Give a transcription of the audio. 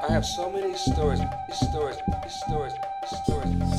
I have so many stories, stories, stories, stories.